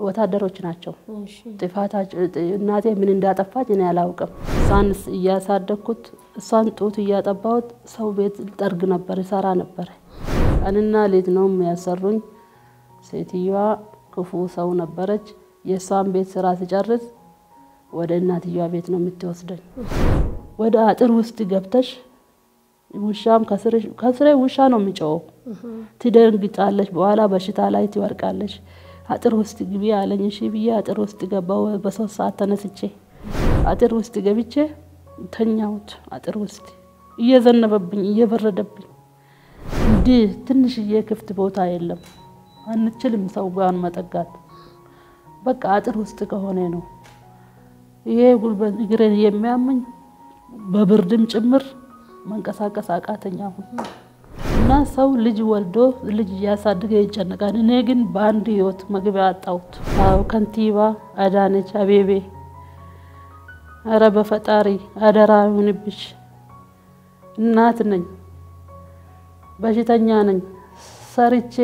ወታደሮች ናቸው። እናቴ ምን እንዳጠፋች እኔ አላውቅም። እሷን እያሳደግኩት እሷን ጡት እያጠባሁት ሰው ቤት ጠርግ ነበር ይሰራ ነበር። ቀንና ሌት ነው የሚያሰሩኝ። ሴትዮዋ ክፉ ሰው ነበረች። የእሷን ቤት ስራ ሲጨርስ ወደ እናትየዋ ቤት ነው የምትወስደኝ። ወደ አጥር ውስጥ ገብተሽ ውሻም ከስሬ ውሻ ነው የሚጮኸው። ትደንግጣለች። በኋላ በሽታ ላይ ትወርቃለች። አጥር ውስጥ ግቢ አለኝ። እሺ ብዬ አጥር ውስጥ ገባው። በሶስት ሰዓት ተነስቼ አጥር ውስጥ ገብቼ ተኛሁት። አጥር ውስጥ እየዘነበብኝ እየበረደብኝ እንዲህ ትንሽዬ ክፍት ቦታ የለም። አንችልም ሰው ጋር መጠጋት። በቃ አጥር ውስጥ ከሆነ ነው ይሄ ጉልበት እግሬን የሚያመኝ በብርድም ጭምር መንቀሳቀስ አቃተኛ አሁን እና ሰው ልጅ ወልዶ ልጅ እያሳደገ ይጨነቃል። እኔ ግን በአንድ ህይወት መግቢያ አጣሁት። አዎ ከንቲባ አዳነች አቤቤ፣ ኧረ በፈጣሪ አደራ ይሁንብሽ። እናት ነኝ፣ በሽተኛ ነኝ። ሰርቼ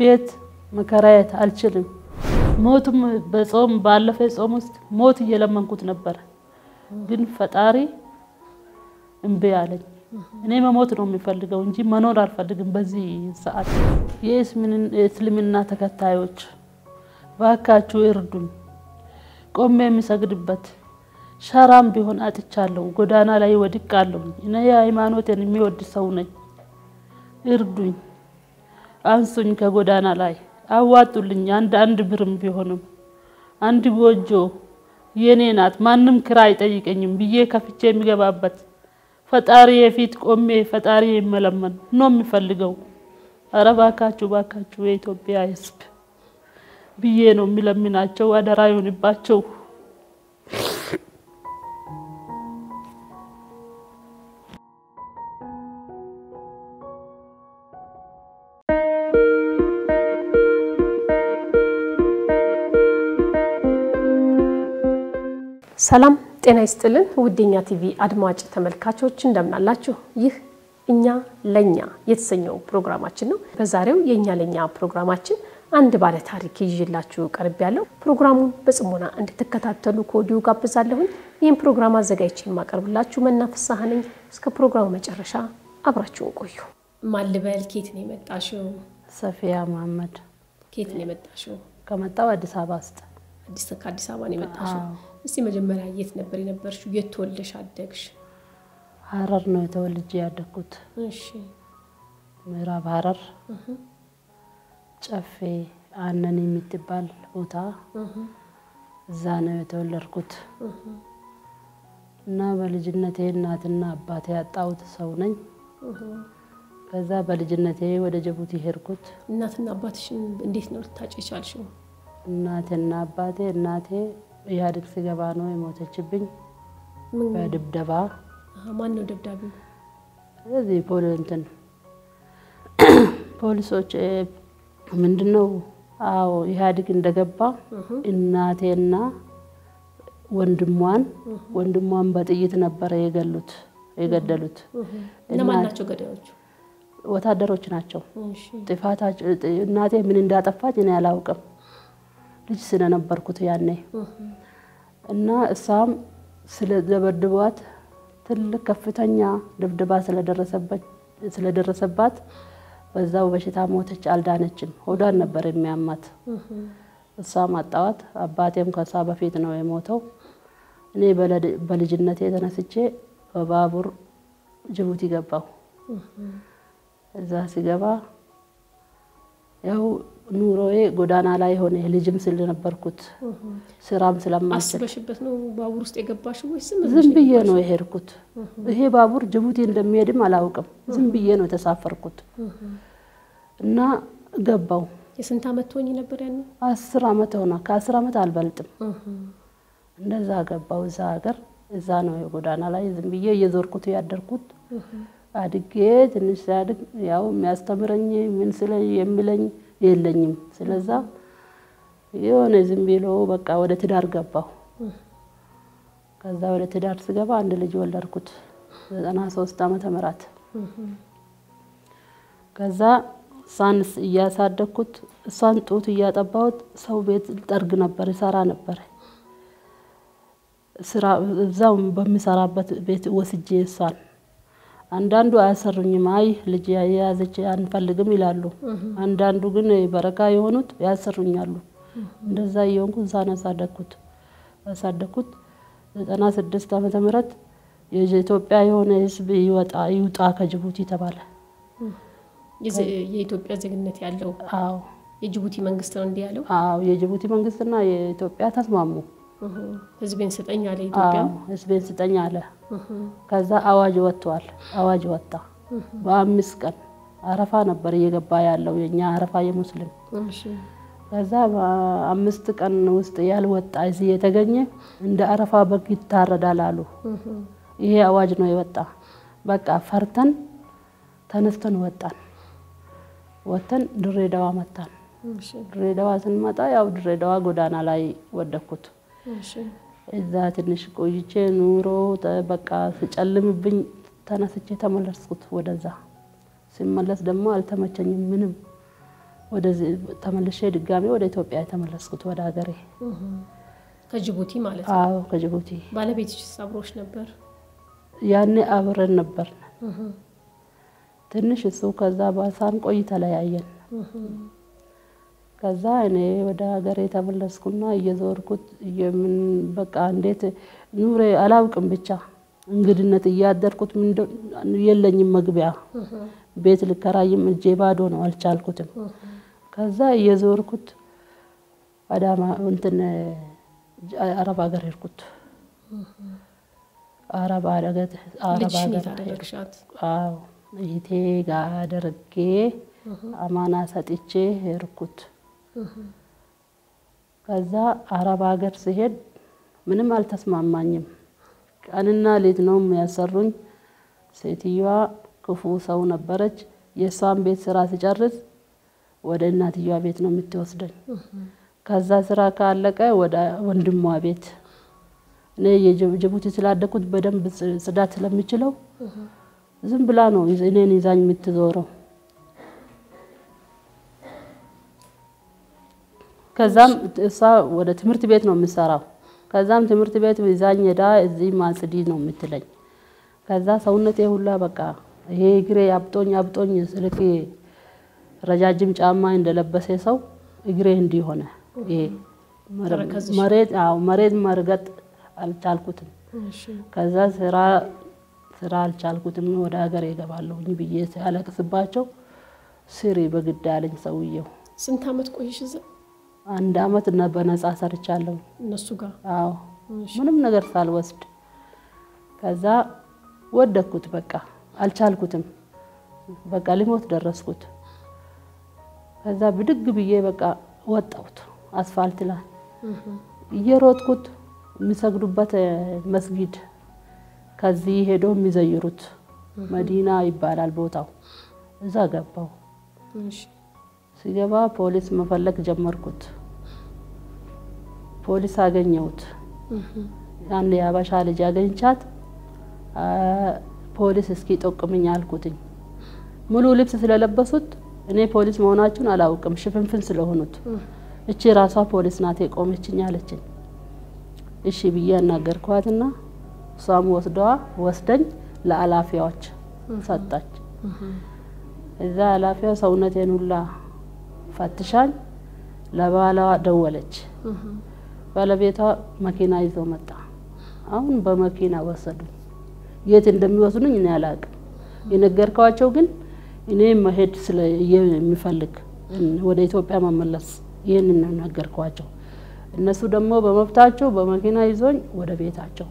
ቤት መከራየት አልችልም። ሞቱም በጾም ባለፈ ጾም ውስጥ ሞት እየለመንኩት ነበር፣ ግን ፈጣሪ እምቢ አለኝ። እኔ መሞት ነው የሚፈልገው እንጂ መኖር አልፈልግም። በዚህ ሰዓት የእስልምና ተከታዮች ባካችሁ እርዱኝ። ቆሜ የሚሰግድበት ሸራም ቢሆን አጥቻለሁ። ጎዳና ላይ ወድቃለሁ። እኔ የሃይማኖቴን የሚወድ ሰው ነኝ። እርዱኝ፣ አንሱኝ ከጎዳና ላይ አዋጡልኝ። አንድ አንድ ብርም ቢሆንም አንድ ጎጆ የኔ ናት፣ ማንም ክራ አይጠይቀኝም ብዬ ከፍቼ የሚገባበት ፈጣሪ የፊት ቆሜ ፈጣሪ የመለመን ነው የሚፈልገው። አረ ባካችሁ ባካችሁ የኢትዮጵያ ሕዝብ ብዬ ነው የሚለምናቸው። አደራ ይሁንባቸው። ሰላም ጤና ይስጥልን። ውዴኛ ቲቪ አድማጭ ተመልካቾች እንደምናላችሁ። ይህ እኛ ለኛ የተሰኘው ፕሮግራማችን ነው። በዛሬው የእኛ ለኛ ፕሮግራማችን አንድ ባለ ታሪክ ይዤላችሁ ቀርቤያለሁ ፕሮግራሙን በጽሞና እንድትከታተሉ ከወዲሁ እጋብዛለሁኝ። ይህም ፕሮግራም አዘጋጅቼ የማቀርብላችሁ መናፍሳህ ነኝ። እስከ ፕሮግራሙ መጨረሻ አብራችሁን ቆዩ። ማን ልበል ኬት ነው የመጣሽው? ሰፊያ መሀመድ ኬት ነው የመጣሽው? ከመጣው አዲስ አበባ ውስጥ አዲስ ከአዲስ አበባ ነው የመጣሽው? እስቲ መጀመሪያ የት ነበር የነበርሽው? የት ተወልደሽ አደግሽ? ሀረር ነው የተወልጄ ያደግኩት። እሺ ምዕራብ ሀረር ጨፌ አነን የምትባል ቦታ እዛ ነው የተወለድኩት እና በልጅነቴ እናትና አባቴ ያጣሁት ሰው ነኝ። ከዛ በልጅነቴ ወደ ጅቡቲ ሄድኩት። እናትና አባትሽን እንዴት ነው ልታጭ የቻልሽው? እናቴና አባቴ እናቴ ኢህአዴግ ሲገባ ነው የሞተችብኝ በድብደባ። ማን ነው ደብዳቤው? ስለዚህ ፖሊ እንትን ፖሊሶች ምንድን ነው? አዎ ኢህአዴግ እንደገባ እናቴና ወንድሟን ወንድሟን በጥይት ነበረ የገሉት የገደሉት። እነማን ናቸው ገዳዮቹ? ወታደሮች ናቸው። ጥፋታቸው እናቴ ምን እንዳጠፋች እኔ አላውቅም ልጅ ስለነበርኩት ያኔ እና እሷም ስለደበድቧት ትልቅ ከፍተኛ ድብድባ ስለደረሰባት በዛው በሽታ ሞተች። አልዳነችም። ሆዷን ነበር የሚያማት። እሷም አጣዋት። አባቴም ከሷ በፊት ነው የሞተው። እኔ በልጅነቴ ተነስቼ በባቡር ጅቡቲ ገባሁ። እዛ ሲገባ ያው ኑሮዬ ጎዳና ላይ ሆነ። ልጅም ስለነበርኩት ስራም አስበሽበት ነው ባቡር ውስጥ የገባሽው ወይስ ዝም ብዬ ነው የሄድኩት? ይሄ ባቡር ጅቡቲ እንደሚሄድም አላውቅም። ዝም ብዬ ነው የተሳፈርኩት እና ገባው። የስንት ዓመት ትሆኚ ነበር ያኔ? አስር ዓመት ሆና ከአስር ዓመት አልበልጥም። እንደዛ ገባው እዛ ሀገር። እዛ ነው የጎዳና ላይ ዝም ብዬ እየዞርኩት ያደርኩት። አድጌ ትንሽ ሲያድግ ያው የሚያስተምረኝ ምን ስለ የሚለኝ የለኝም። ስለዛ የሆነ ዝም ብሎ በቃ ወደ ትዳር ገባሁ። ከዛ ወደ ትዳር ስገባ አንድ ልጅ ወለድኩት ዘጠና ሶስት ዓመተ ምህረት ከዛ እሷን እያሳደግኩት እሷን ጡት እያጠባሁት ሰው ቤት ጠርግ ነበር ይሰራ ነበር። ስራ እዛው በሚሰራበት ቤት ወስጄ እሷን አንዳንዱ አያሰሩኝም። አይ ልጅ የያዘች አንፈልግም ይላሉ። አንዳንዱ ግን በረካ የሆኑት ያሰሩኛሉ። እንደዛ እየሆንኩ እዛን አሳደግኩት አሳደግኩት ዘጠና ስድስት ዓመተ ምህረት የኢትዮጵያ የሆነ ህዝብ ይወጣ ይውጣ ከጅቡቲ ተባለ። የኢትዮጵያ ዜግነት ያለው አዎ የጅቡቲ መንግስት ነው እንዲህ ያለው። አዎ የጅቡቲ መንግስትና የኢትዮጵያ ተስማሙ። ህዝቤን ስጠኝ አለ ኢትዮጵያ። ህዝቤን ስጠኝ አለ። ከዛ አዋጅ ወጥቷል። አዋጅ ወጣ። በአምስት ቀን አረፋ ነበር እየገባ ያለው የኛ አረፋ የሙስሊም ከዛ በአምስት ቀን ውስጥ ያልወጣ እዚህ የተገኘ እንደ አረፋ በግ ይታረዳል አሉ። ይሄ አዋጅ ነው የወጣ። በቃ ፈርተን ተነስተን ወጣን። ወጥተን ድሬዳዋ መጣን። ድሬዳዋ ስንመጣ ያው ድሬዳዋ ጎዳና ላይ ወደኩት። እዛ ትንሽ ቆይቼ ኑሮ በቃ ስጨልምብኝ ተነስቼ ተመለስኩት ወደዛ። ሲመለስ ደግሞ አልተመቸኝም ምንም ወደዚህ ተመልሼ ድጋሜ ወደ ኢትዮጵያ የተመለስኩት ወደ ሀገሬ። ከጅቡቲ ማለት ነው። አዎ ከጅቡቲ ባለቤትሽ አብሮሽ ነበር? ያኔ አብረን ነበር። ትንሽ እሱ ከዛ ባሳን ቆይ ተለያየን። ከዛ እኔ ወደ ሀገሬ የተመለስኩና እየዞርኩት የምን በቃ እንዴት ኑሬ አላውቅም ብቻ እንግድነት እያደርኩት የለኝም መግቢያ ቤት ልከራይም እጄ ባዶ ነው፣ አልቻልኩትም። ከዛ እየዞርኩት አዳማ እንትን አረብ ሀገር ሄድኩት። አረብ ሀገር አረብ ሀገር አዎ እህቴ ጋር አደርጌ አማና ሰጥቼ ሄድኩት። ከዛ አረብ ሀገር ሲሄድ ምንም አልተስማማኝም። ቀንና ሌት ነው የሚያሰሩኝ። ሴትዮዋ ክፉ ሰው ነበረች። የእሷን ቤት ስራ ሲጨርስ ወደ እናትየዋ ቤት ነው የምትወስደኝ። ከዛ ስራ ካለቀ ወደ ወንድሟ ቤት እኔ የጅቡቲ ስላደኩት በደንብ ጽዳት ስለምችለው ዝም ብላ ነው እኔን ይዛኝ የምትዞረው። ከዛም እሷ ወደ ትምህርት ቤት ነው የምሰራው። ከዛም ትምህርት ቤት ይዛኝ ሄዳ እዚህ ማጽዲ ነው የምትለኝ። ከዛ ሰውነቴ ሁላ በቃ ይሄ እግሬ አብጦኝ አብጦኝ ስልክ ረጃጅም ጫማ እንደለበሰ ሰው እግሬ እንዲህ ሆነ። ይሄ መሬት አዎ መሬት መርገጥ አልቻልኩትም። ከዛ ስራ ስራ አልቻልኩትም። ወደ ሀገር እገባለሁኝ ብዬ ሲያለቅስባቸው ስሪ በግድ አለኝ ሰውየው። ስንት አመት ቆይሽ እዛ? አንድ አመት እና በነጻ ሰርቻለሁ እነሱ ጋር። አዎ ምንም ነገር ሳልወስድ ከዛ ወደኩት። በቃ አልቻልኩትም። በቃ ሊሞት ደረስኩት። ከዛ ብድግ ብዬ በቃ ወጣሁት አስፋልት ላይ እየሮጥኩት የሚሰግዱበት መስጊድ ከዚህ ሄዶ የሚዘይሩት መዲና ይባላል ቦታው። እዛ ገባው። ሲገባ ፖሊስ መፈለግ ጀመርኩት። ፖሊስ አገኘሁት። አንድ የአበሻ ልጅ አገኝቻት ፖሊስ እስኪ ጠቁምኝ አልኩትኝ። ሙሉ ልብስ ስለለበሱት እኔ ፖሊስ መሆናችሁን አላውቅም፣ ሽፍንፍን ስለሆኑት እቺ ራሷ ፖሊስ ናት የቆመችኝ አለችኝ። እሺ ብዬ አናገርኳትና እሷም ወስደዋ ወስደኝ ለአላፊያዎች ሰጣች። እዛ ኃላፊዋ ሰውነቴን ሁላ ፈትሻኝ ለባሏ ደወለች። ባለቤቷ መኪና ይዞ መጣ። አሁን በመኪና ወሰዱኝ። የት እንደሚወስዱኝ እኔ አላውቅም። የነገርኳቸው ግን እኔ መሄድ ስለ የሚፈልግ ወደ ኢትዮጵያ መመለስ ይህንን ነገርኳቸው። እነሱ ደግሞ በመብታቸው በመኪና ይዞኝ ወደ ቤታቸው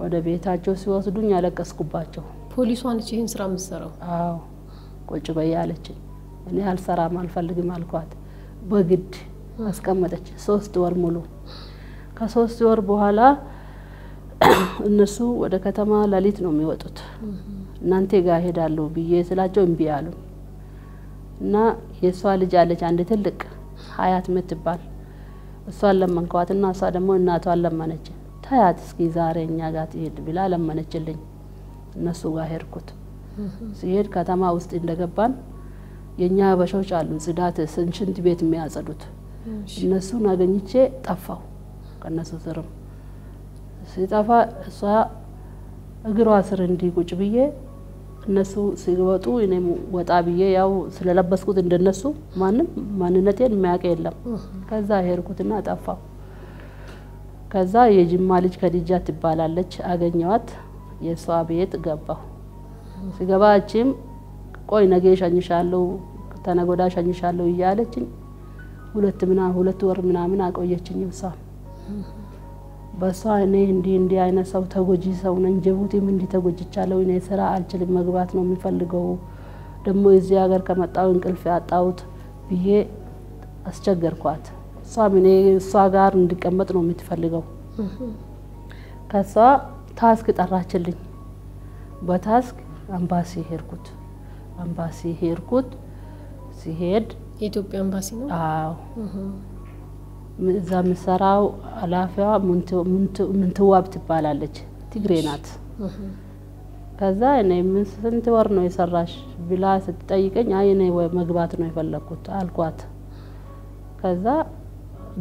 ወደ ቤታቸው ሲወስዱኝ ያለቀስኩባቸው። ፖሊሷ ነች ይህን ስራ የምትሰራው? አዎ ቁጭ በይ አለችኝ። እኔ አልሰራም አልፈልግም አልኳት። በግድ አስቀመጠች ሶስት ወር ሙሉ። ከሶስት ወር በኋላ እነሱ ወደ ከተማ ሌሊት ነው የሚወጡት። እናንተ ጋር ሄዳለሁ ብዬ ስላቸው እምቢ አሉ እና የእሷ ልጅ አለች አንድ ትልቅ ሀያት የምትባል እሷን ለመንኳትና እሷ ደግሞ እናቷን ለመነች። ታያት እስኪ ዛሬ እኛ ጋር ትሄድ ብላ ለመነችልኝ። እነሱ ጋር ሄድኩት። ሲሄድ ከተማ ውስጥ እንደገባን የእኛ አበሾች አሉ ጽዳት ሽንት ቤት የሚያጸዱት እነሱን አገኝቼ ጠፋው። ከእነሱ ስርም ሲጠፋ እሷ እግሯ ስር እንዲህ ቁጭ ብዬ እነሱ ሲወጡ እኔም ወጣ ብዬ ያው ስለለበስኩት እንደነሱ ማንም ማንነቴን የሚያውቅ የለም። ከዛ ሄድኩትና ጠፋው። ከዛ የጅማ ልጅ ከዲጃ ትባላለች አገኘዋት። የእሷ ቤት ገባሁ። ሲገባ እቺም ቆይ ነገ ሸኝሻለሁ ተነጎዳ ሸኝሻለሁ እያለችኝ ሁለት ምና ሁለት ወር ምናምን አቆየችኝ። እሷ በእሷ እኔ እንዲህ እንዲህ አይነት ሰው ተጎጂ ሰው ነኝ፣ ጅቡቲም እንዲህ ተጎጅቻለሁ፣ እኔ ስራ አልችልም፣ መግባት ነው የሚፈልገው፣ ደግሞ እዚህ ሀገር ከመጣሁ እንቅልፍ ያጣሁት ብዬ አስቸገርኳት። እሷም እኔ እሷ ጋር እንዲቀመጥ ነው የምትፈልገው። ከሷ ታስክ ጠራችልኝ። በታስክ አምባሲ ሄድኩት። አምባሲ ሄድኩት። ሲሄድ የኢትዮጵያ ኤምባሲ ነው። አዎ እዛ የምሰራው ኃላፊዋ ምንትዋብ ትባላለች። ትግሬ ናት። ከዛ እኔ ምን ስንት ወር ነው የሰራሽ ብላ ስትጠይቀኝ አይ እኔ መግባት ነው የፈለግኩት አልኳት። ከዛ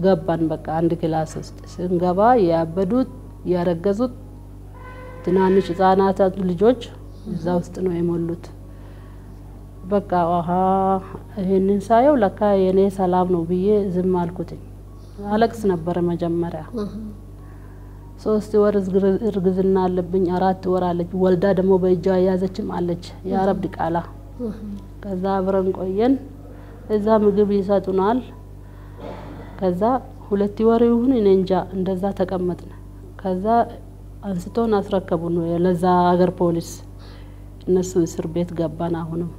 ገባን። በቃ አንድ class ውስጥ ስንገባ ያበዱት ያረገዙት ትናንሽ ህጻናት ልጆች እዛ ውስጥ ነው የሞሉት። በቃ ይህንን ሳየው ለካ የእኔ ሰላም ነው ብዬ ዝም አልኩትኝ። አለቅስ ነበረ መጀመሪያ። ሶስት ወር እርግዝና አለብኝ፣ አራት ወር አለች። ወልዳ ደግሞ በእጇ የያዘችም አለች፣ የአረብ ድቃላ። ከዛ አብረን ቆየን። እዛ ምግብ ይሰጡናል። ከዛ ሁለት ወር ይሁን እኔ እንጃ እንደዛ ተቀመጥን። ከዛ አንስቶን አስረከቡን ለዛ ሀገር ፖሊስ። እነሱ እስር ቤት ገባን። አሁንም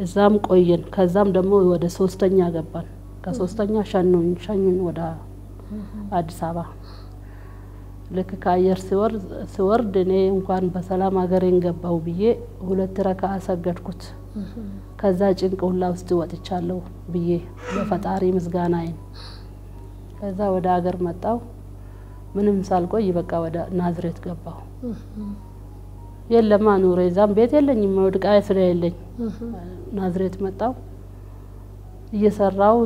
እዛም ቆየን። ከዛም ደግሞ ወደ ሶስተኛ ገባን። ከሶስተኛ ሸኙኝ ሸኙኝ ወደ አዲስ አበባ። ልክ ከአየር ሲወርድ እኔ እንኳን በሰላም ሀገሬን ገባው ብዬ ሁለት ረካ አሰገድኩት። ከዛ ጭንቅ ሁላ ውስጥ ወጥቻለሁ ብዬ በፈጣሪ ምስጋናዬን። ከዛ ወደ ሀገር መጣው። ምንም ሳልቆይ በቃ ወደ ናዝሬት ገባሁ። የለማ ኑሮ እዛም ቤት የለኝም፣ መውድቃ ስለሌለኝ ናዝሬት መጣው። እየሰራው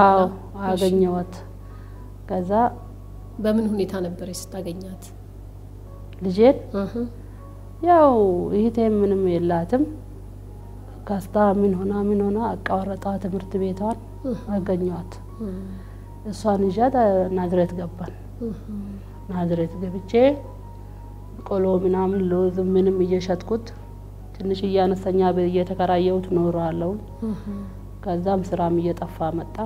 አዎ አገኘዋት። ከዛ በምን ሁኔታ ነበር ስታገኛት? ልጄን ያው ይህቴ ምንም የላትም ካስታ ምን ሆና ምን ሆና አቋረጣ ትምህርት ቤቷን አገኘዋት። እሷን ይዣት ናዝሬት ገባን። ናዝሬት ገብቼ ቆሎ ምናምን ሎዝ ምንም እየሸጥኩት ትንሽ እያነሰኛ እየተከራየሁት ኖረዋለሁ። ከዛም ስራም እየጠፋ መጣ።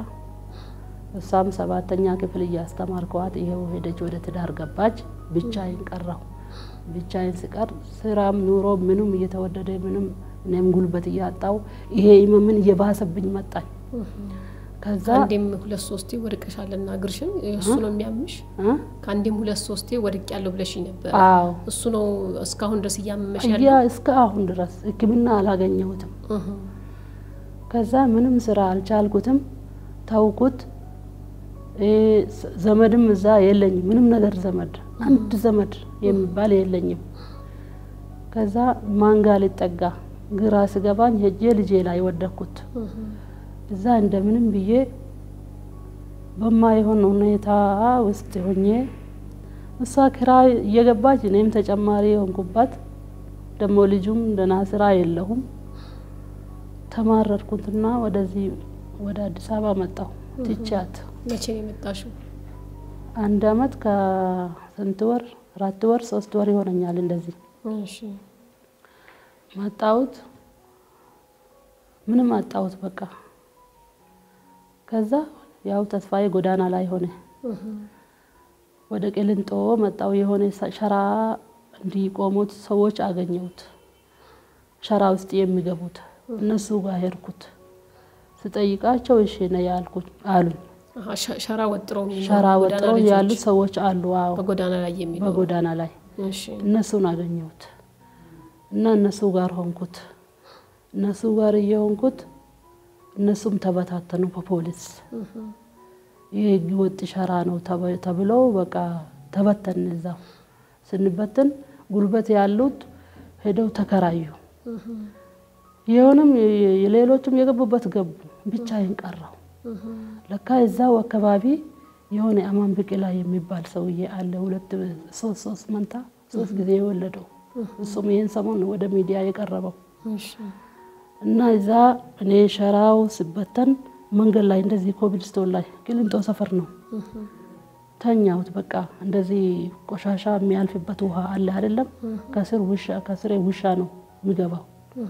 እሷም ሰባተኛ ክፍል እያስተማርኳት ይኸው ሄደች፣ ወደ ትዳር ገባች። ብቻዬን ቀረሁ። ብቻዬን ስቀር ስራም ኑሮ ምንም እየተወደደ ምንም እኔም ጉልበት እያጣው ይሄ ምን እየባሰብኝ መጣኝ። ከዛ ከአንዴም ሁለት ሶስቴ ወድቀሻልና እግርሽን እሱ ነው የሚያምሽ? ከአንዴም ሁለት ሶስቴ ወድቅ ያለው ብለሽ ነበር። አዎ እሱ ነው እስካሁን ድረስ እያመመሽ እያ ያለው? እስከ አሁን ድረስ ሕክምና አላገኘሁትም። ከዛ ምንም ስራ አልቻልኩትም፣ ተውኩት። ዘመድም እዛ የለኝም፣ ምንም ነገር ዘመድ አንድ ዘመድ የሚባል የለኝም። ከዛ ማንጋ ልጠጋ ግራ ስገባኝ ሄጄ ልጄ ላይ ወደኩት። እዛ እንደምንም ብዬ በማይሆን ሁኔታ ውስጥ ሆኜ እሷ ክራይ እየገባች እኔም ተጨማሪ የሆንኩባት ደግሞ ልጁም ደህና ስራ የለሁም። ተማረርኩትና ወደዚህ ወደ አዲስ አበባ መጣሁ ትቻት መቼ ነው የመጣሽው? አንድ አመት ከስንት ወር አራት ወር ሶስት ወር ይሆነኛል እንደዚህ መጣሁት። ምንም አጣሁት በቃ። ከዛ ያው ተስፋዬ ጎዳና ላይ ሆነ። ወደ ቅልንጦ መጣው። የሆነ ሸራ እንዲቆሙት ሰዎች አገኘሁት፣ ሸራ ውስጥ የሚገቡት እነሱ ጋር ሄድኩት። ስጠይቃቸው እሺ ነው ያልኩት አሉኝ። ሸራ ወጥረው ሸራ ያሉ ሰዎች አሉ። አዎ በጎዳና ላይ የሚኖሩ በጎዳና ላይ እነሱን አገኘሁት እና እነሱ ጋር ሆንኩት። እነሱ ጋር እየሆንኩት እነሱም ተበታተኑ በፖሊስ ይህ ህገ ወጥ ሸራ ነው ተብለው በቃ ተበተን። እዛው ስንበትን ጉልበት ያሉት ሄደው ተከራዩ። የሆነም የሌሎችም የገቡበት ገቡ፣ ብቻዬን ቀረሁ። ለካ እዛው አካባቢ የሆነ አማን ብቅላ የሚባል ሰውዬ አለ። ሁለት ሶስት ሶስት መንታ ሶስት ጊዜ የወለደው እሱም ይህን ሰሞን ወደ ሚዲያ የቀረበው እና እዛ እኔ ሸራው ስበተን መንገድ ላይ እንደዚህ ኮብልስቶን ላይ ቅሊንጦ ሰፈር ነው ተኛሁት። በቃ እንደዚህ ቆሻሻ የሚያልፍበት ውሃ አለ አይደለም? ከስር ውሻ ከስሬ ውሻ ነው የሚገባው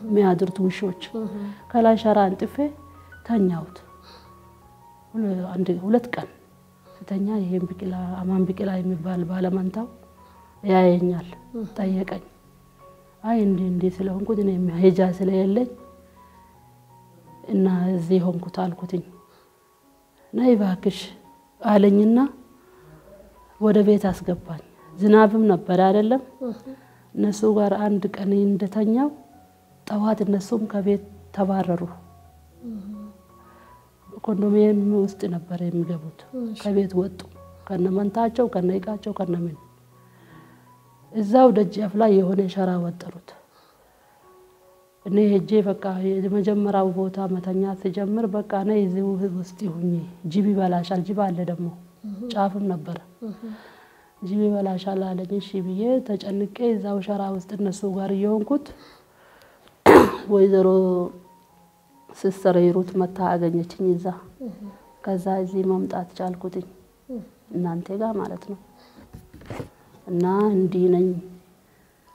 የሚያድሩት ውሾች። ከላይ ሸራ አንጥፌ ተኛሁት ሁለት ቀን ስተኛ ይሄን ብቅላ አማን ብቅላ የሚባል ባለመንታው ያየኛል፣ ጠየቀኝ። አይ እንዲህ እንዲህ ስለሆንኩት እኔ መሄጃ ስለሌለኝ እና እዚህ ሆንኩት አልኩትኝ። ነይ እባክሽ አለኝና ወደ ቤት አስገባኝ። ዝናብም ነበር አይደለም። እነሱ ጋር አንድ ቀን እንደተኛው ጠዋት እነሱም ከቤት ተባረሩ። ኮንዶሚኒየም ውስጥ ነበር የሚገቡት። ከቤት ወጡ ከነመንታቸው ከነይቃቸው ከነምን እዛው ደጃፍ ላይ የሆነ ሸራ ወጠሩት። እኔ ሄጄ በቃ የመጀመሪያው ቦታ መተኛት ስጀምር በቃ እኔ እዚህ ውስጥ ሁኚ ጅብ ይበላሻል። ጅብ አለ ደግሞ ጫፍም ነበረ። ጅብ ይበላሻል አለኝ። እሺ ብዬ ተጨንቄ እዛው ሸራ ውስጥ እነሱ ጋር እየሆንኩት ወይዘሮ ሲስተር ሂሩት መታ አገኘችኝ እዛ። ከዛ እዚህ መምጣት ቻልኩትኝ እናንተ ጋር ማለት ነው። እና እንዲህ ነኝ።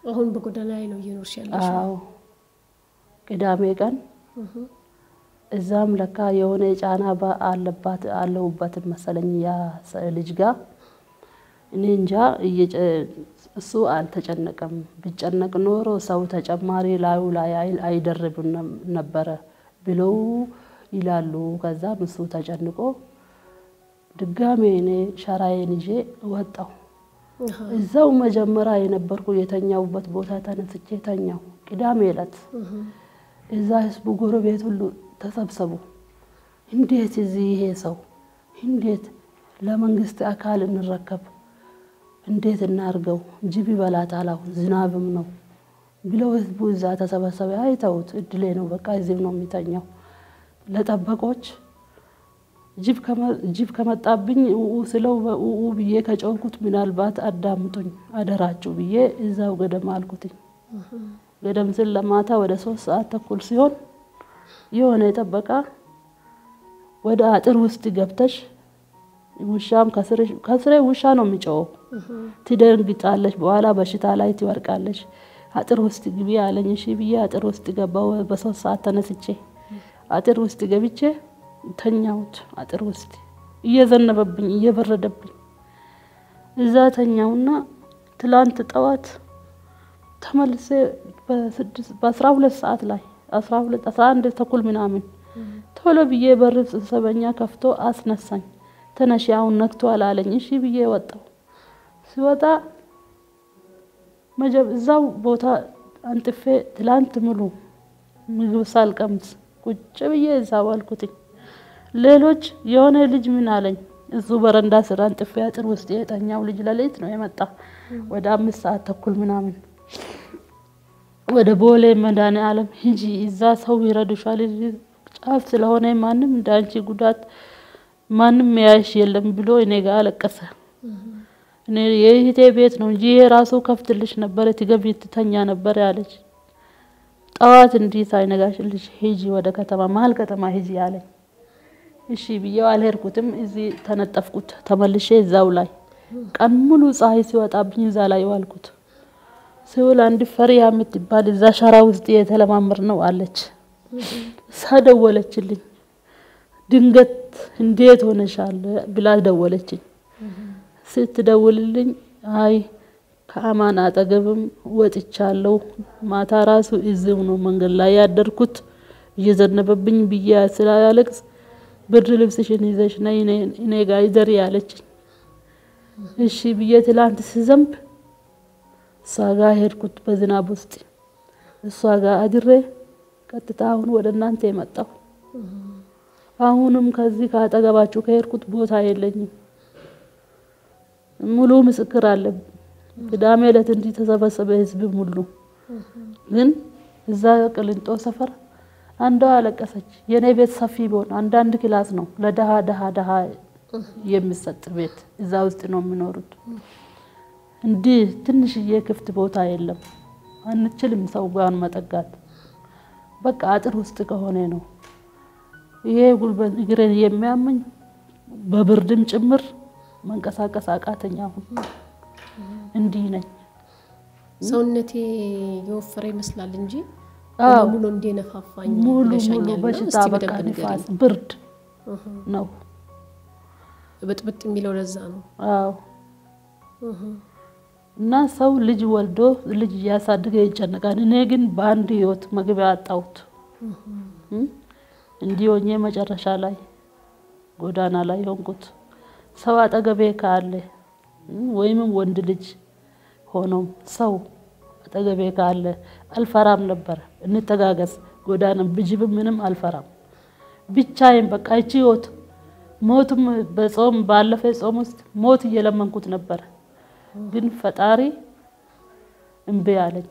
አሁን በጎዳና ላይ ነው እየኖርሽ ያለሽ? አዎ ቅዳሜ ቀን እዛም ለካ የሆነ ጫና አለባት አለሁበትም መሰለኝ ያ ልጅ ጋር እኔ እንጃ እሱ አልተጨነቀም። ቢጨነቅ ኖሮ ሰው ተጨማሪ ላዩ ላይ አይደርብም ነበረ ብለው ይላሉ። ከዛም እሱ ተጨንቆ ድጋሜ እኔ ሸራዬን ይዤ ወጣው። እዛው መጀመሪያ የነበርኩ የተኛውበት ቦታ ተነስቼ ተኛው። ቅዳሜ ዕለት እዛ ህዝቡ ጎረቤት ሁሉ ተሰብሰቡ። እንዴት እዚህ ይሄ ሰው እንዴት ለመንግስት አካል እንረከብ እንዴት እናርገው? ጅብ ይበላታል፣ አሁን ዝናብም ነው ብለው ህዝቡ እዛ ተሰበሰበ። አይተውት እድሌ ነው በቃ እዚህም ነው የሚተኛው። ለጠበቆች ጅብ ከመጣብኝ ስለው ኡ ብዬ ከጮኩት ምናልባት አዳምጡኝ አደራችሁ ብዬ እዛው ገደም አልኩትኝ። ገደም ለማታ ወደ ሶስት ሰዓት ተኩል ሲሆን የሆነ የጠበቃ ወደ አጥር ውስጥ ገብተሽ ውሻም ከስሬ ውሻ ነው የሚጮኸው። ትደንግጣለች፣ በኋላ በሽታ ላይ ትወርቃለች። አጥር ውስጥ ግቢ አለኝ። እሺ ብዬ አጥር ውስጥ ገባው። በሶስት ሰዓት ተነስቼ አጥር ውስጥ ገብቼ ተኛሁት። አጥር ውስጥ እየዘነበብኝ እየበረደብኝ እዛ ተኛውና ትላንት ጠዋት ተመልሴ በአስራ ሁለት ሰዓት ላይ አስራ ሁለት አስራ አንድ ተኩል ምናምን ቶሎ ብዬ በር ሰበኛ ከፍቶ አስነሳኝ። ተነሽ አሁን ነግቷል አለኝ። እሺ ብዬ ወጣው። ሲወጣ እዛው ቦታ አንጥፌ ትላንት ሙሉ ምግብ ሳልቀምስ ቁጭ ብዬ እዛው አልኩትኝ። ሌሎች የሆነ ልጅ ምን አለኝ እዙ በረንዳ ስር አንጥፌ አጥር ውስጥ የተኛው ልጅ ለሌት ነው የመጣ ወደ አምስት ሰዓት ተኩል ምናምን ወደ ቦሌ መድኃኔዓለም ሂጂ እዛ ሰው ይረዱሻል ጫፍ ስለሆነ ማንም እንዳንቺ ጉዳት ማንም ያይሽ የለም ብሎ እኔ ጋር አለቀሰ። እኔ የእህቴ ቤት ነው እንጂ ይሄ ራሱ ከፍትልሽ ነበረ ትገቢ ትተኛ ነበር ያለች። ጠዋት እንዲህ ሳይነጋሽልሽ ሂጂ ወደ ከተማ መሀል ከተማ ሂጂ አለኝ። እሺ ብዬው አልሄድኩትም። እዚህ ተነጠፍኩት ተመልሼ እዛው ላይ ቀን ሙሉ ፀሐይ ሲወጣብኝ እዛ ላይ ዋልኩት። ሲውል አንድ ፈሪያ የምትባል እዛ ሸራ ውስጥ የተለማመር ነው አለች። ሳደወለችልኝ ድንገት እንዴት ሆነሻል ብላ ደወለችኝ። ስትደውልልኝ አይ ከአማን አጠገብም ወጥቻለሁ። ማታ ራሱ እዚው ነው መንገድ ላይ ያደርኩት እየዘነበብኝ ብዬ ስላለቅስ ብርድ ልብስሽን ይዘሽ ነይ እኔ ጋ ይደሪ ያለችኝ። እሺ ብዬ ትላንት ስዘንብ እሷ ጋ ሄድኩት በዝናብ ውስጥ እሷ ጋ አድሬ ቀጥታ አሁን ወደ እናንተ የመጣሁ። አሁንም ከዚህ ከአጠገባችሁ ከሄድኩት ቦታ የለኝም። ሙሉ ምስክር አለ። ቅዳሜ ዕለት እንዲህ ተሰበሰበ ህዝብ ሙሉ። ግን እዛ ቅልንጦ ሰፈር አንዷ አለቀሰች። የእኔ ቤት ሰፊ ቢሆን አንዳንድ class ነው ለደሃ ደሃ ደሃ የሚሰጥ ቤት እዛ ውስጥ ነው የሚኖሩት። እንዲህ ትንሽዬ ክፍት ቦታ የለም። አንችልም ሰው ጋር መጠጋት። በቃ አጥር ውስጥ ከሆነ ነው ይሄ ጉልበት እግሬን የሚያመኝ በብርድም ጭምር መንቀሳቀስ አቃተኝ። አሁን እንዲህ ነኝ። ሰውነቴ የወፈረ ይመስላል እንጂ ሙሉ እንደነፋፋኝ ሙሉ ሙሉ በሽታ በቃ ንፋስ ብርድ ነው። ብጥብጥ የሚለው ለዛ ነው። አዎ እና ሰው ልጅ ወልዶ ልጅ እያሳደገ ይጨነቃል። እኔ ግን በአንድ ህይወት መግቢያ አጣሁት።? እንዲህ ሆኜ መጨረሻ ላይ ጎዳና ላይ ሆንኩት። ሰው አጠገቤ ካለ? ወይም ወንድ ልጅ ሆኖም ሰው አጠገቤ ካለ አልፈራም ነበር። እንተጋገዝ ጎዳና ብጅብም ምንም አልፈራም። ብቻዬን በቃ ይቺ ህይወት ሞትም በጾም ባለፈ ጾም ውስጥ ሞት እየለመንኩት ነበር። ግን ፈጣሪ እምቢ አለኝ።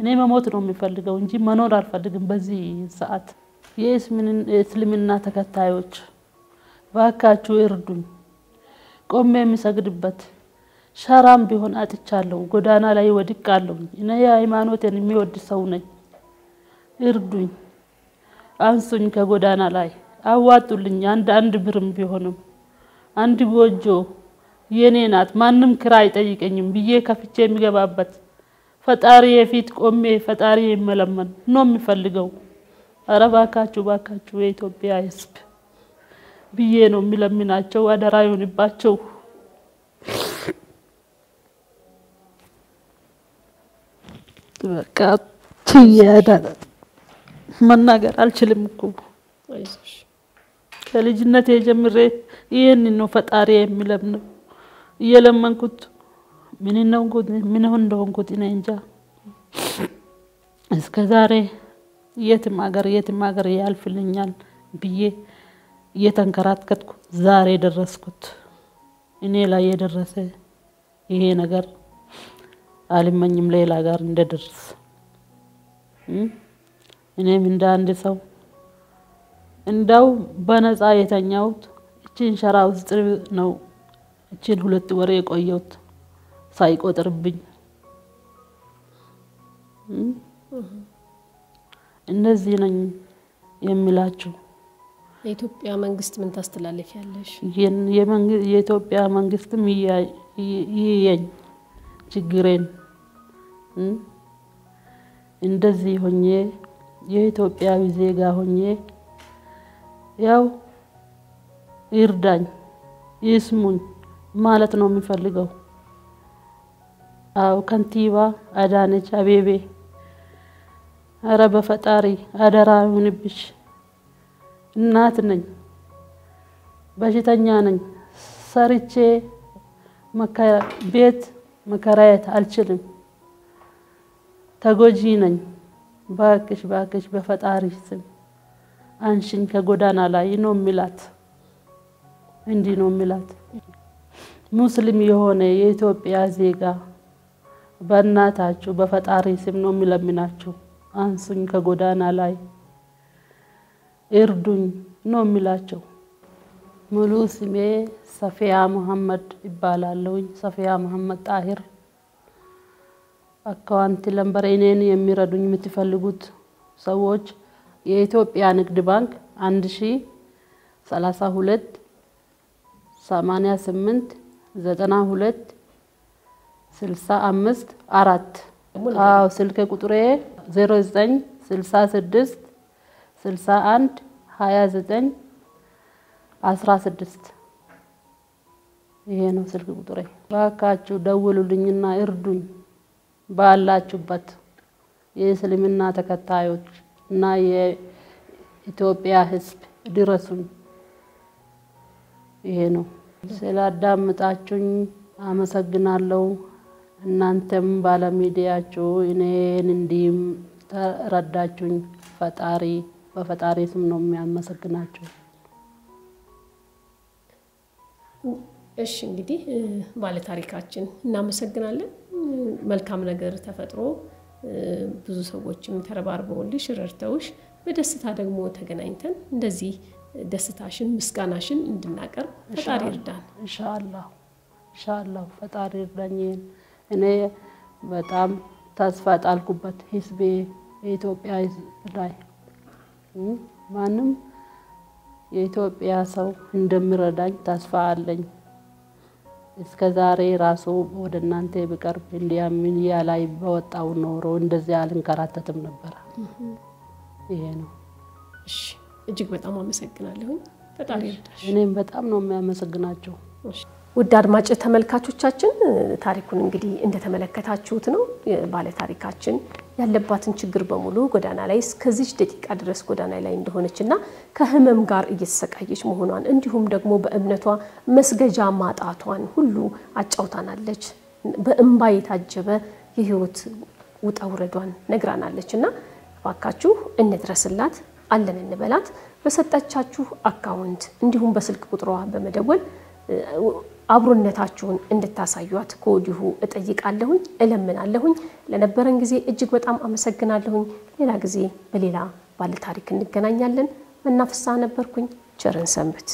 እኔ መሞት ነው የሚፈልገው እንጂ መኖር አልፈልግም። በዚህ ሰዓት የእስልምና ተከታዮች ባካችሁ እርዱኝ። ቆሜ የሚሰግድበት ሸራም ቢሆን አጥቻለሁ። ጎዳና ላይ ወድቃለሁ። እኔ የሃይማኖቴን የሚወድ ሰው ነኝ። እርዱኝ፣ አንሱኝ ከጎዳና ላይ አዋጡልኝ። አንድ አንድ ብርም ቢሆንም አንድ ጎጆ የኔ ናት፣ ማንም ክራ አይጠይቀኝም ብዬ ከፍቼ የሚገባበት ፈጣሪ የፊት ቆሜ ፈጣሪ የመለመን ነው የሚፈልገው። አረ ባካችሁ ባካችሁ የኢትዮጵያ ሕዝብ ብዬ ነው የሚለምናቸው። አደራ ይሁንባቸው። በቃ ትያዳ መናገር አልችልም እኮ ከልጅነት ጀምሬ ይህን ነው ፈጣሪ የሚለምነው እየለመንኩት ምን እንደሆንኩት ምን እንደሆንኩት እኔ እንጃ። እስከ ዛሬ የትም ሀገር የትም ሀገር ያልፍልኛል ብዬ እየተንከራተትኩ ዛሬ ደረስኩት። እኔ ላይ የደረሰ ይሄ ነገር አልመኝም ሌላ ጋር እንደደርስ? እኔም እንደ አንድ ሰው እንዳው በነፃ የተኛሁት እችን ሸራ ውስጥ ነው። እችን ሁለት ወር የቆየሁት ሳይቆጥርብኝ? እንደዚህ ነኝ የሚላችሁ የኢትዮጵያ መንግስት ምን ታስተላልፊያለሽ? የኢትዮጵያ መንግስትም ይየኝ ችግሬን? እንደዚህ ሆኜ የኢትዮጵያዊ ዜጋ ሆኜ ያው ይርዳኝ፣ ይስሙኝ ማለት ነው የሚፈልገው። አው ከንቲባ አዳነች አቤቤ አረ በፈጣሪ አደራ ይሁንብሽ። እናት ነኝ፣ በሽተኛ ነኝ። ሰርቼ ቤት መከራየት አልችልም። ተጎጂ ነኝ። ባክሽ ባክሽ በፈጣሪ ስም አንሽኝ ከጎዳና ላይ ነው የሚላት። እንዲህ ነው የሚላት። ሙስሊም የሆነ የኢትዮጵያ ዜጋ በእናታችሁ በፈጣሪ ስም ነው የሚለምናችሁ። አንሱኝ ከጎዳና ላይ እርዱኝ ነው የሚላቸው። ሙሉ ስሜ ሰፊያ መሐመድ ይባላለሁኝ። ሰፊያ መሐመድ ጣሂር። account number እኔን የሚረዱኝ የምትፈልጉት ሰዎች የኢትዮጵያ ንግድ ባንክ አንድ ሺ ሰላሳ ሁለት ሰማንያ ስምንት ዘጠና ሁለት ስልሳ አምስት አራት አዎ ስልክ ቁጥሬ ዜሮ ዘጠኝ ስልሳ ስድስት ስልሳ አንድ ሀያ ዘጠኝ አስራ ስድስት ይሄ ነው ስልክ ቁጥሬ። ባካችሁ ደውሉልኝና እርዱኝ። ባላችሁበት የእስልምና ተከታዮች እና የኢትዮጵያ ሕዝብ ድረሱኝ። ይሄ ነው። ስላዳምጣችሁኝ አመሰግናለሁ። እናንተም ባለሚዲያችሁ እኔን እንዲህም ተረዳችሁኝ። ፈጣሪ በፈጣሪ ስም ነው የሚያመሰግናችሁ። እሺ እንግዲህ ባለ ታሪካችን እናመሰግናለን። መልካም ነገር ተፈጥሮ ብዙ ሰዎችም ተረባርበውልሽ ረድተውሽ በደስታ ደግሞ ተገናኝተን እንደዚህ ደስታሽን ምስጋናሽን እንድናቀርብ ፈጣሪ እርዳን። ኢንሻአላህ ኢንሻአላህ ፈጣሪ እርዳኝ። እኔ በጣም ተስፋ ጣልኩበት ህዝቤ የኢትዮጵያ ህዝብ ላይ ማንም የኢትዮጵያ ሰው እንደሚረዳኝ ተስፋ አለኝ። እስከ ዛሬ ራሱ ወደ እናንተ ብቀርብ ሚዲያ ላይ በወጣው ኖሮ እንደዚህ አልንከራተትም ነበረ። ይሄ ነው። እሺ፣ እጅግ በጣም አመሰግናለሁኝ። ፈጣሪ ይርዳሽ። እኔም በጣም ነው የሚያመሰግናቸው። ውድ አድማጭ ተመልካቾቻችን ታሪኩን እንግዲህ እንደተመለከታችሁት ነው። ባለ ታሪካችን ያለባትን ችግር በሙሉ ጎዳና ላይ እስከዚች ደቂቃ ድረስ ጎዳና ላይ እንደሆነች እና ከህመም ጋር እየተሰቃየች መሆኗን እንዲሁም ደግሞ በእምነቷ መስገጃ ማጣቷን ሁሉ አጫውታናለች። በእንባ የታጀበ የህይወት ውጣ ውረዷን ነግራናለች እና እባካችሁ እንድረስላት፣ አለን እንበላት። በሰጠቻችሁ account እንዲሁም በስልክ ቁጥሯ በመደወል አብሮነታችሁን እንድታሳዩት ከወዲሁ እጠይቃለሁኝ፣ እለምናለሁኝ። ለነበረን ጊዜ እጅግ በጣም አመሰግናለሁኝ። ሌላ ጊዜ በሌላ ባለታሪክ እንገናኛለን። መናፍሳ ነበርኩኝ። ቸርን ሰንብት።